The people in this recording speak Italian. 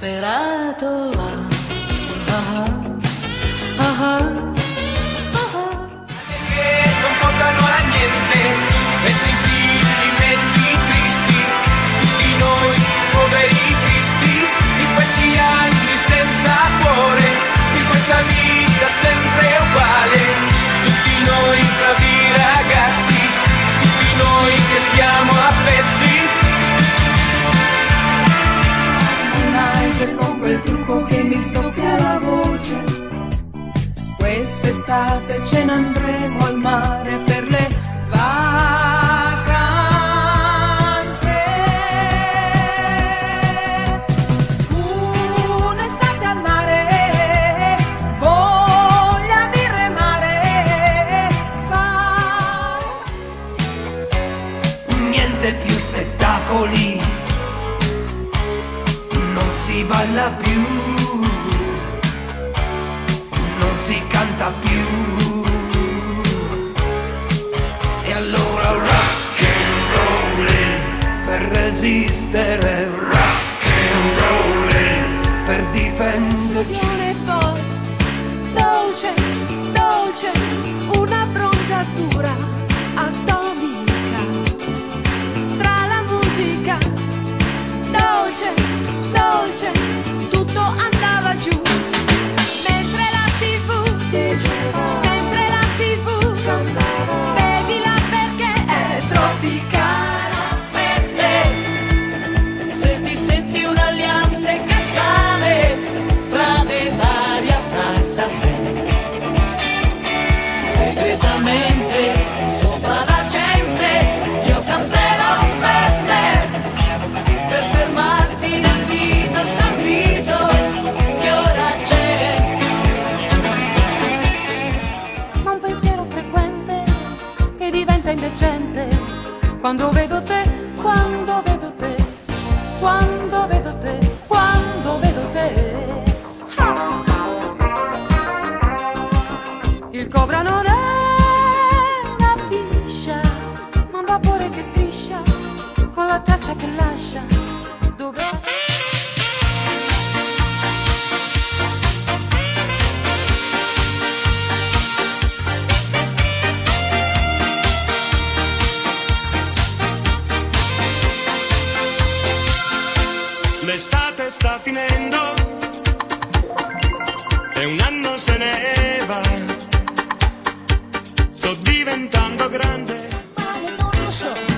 sperato Quest'estate ce ne andremo al mare per le vacanze. Un'estate al mare, voglia di remare, fare. Niente più spettacoli, non si balla più, resistere, rock and rollin' per difenderci. Dolce, dolce, diventa indecente quando vedo te, quando vedo te, quando vedo te, quando vedo te. Il cobra non è una biscia, ma un vapore che striscia con la traccia che lascia e un anno se ne va. Sto diventando grande. male non lo so,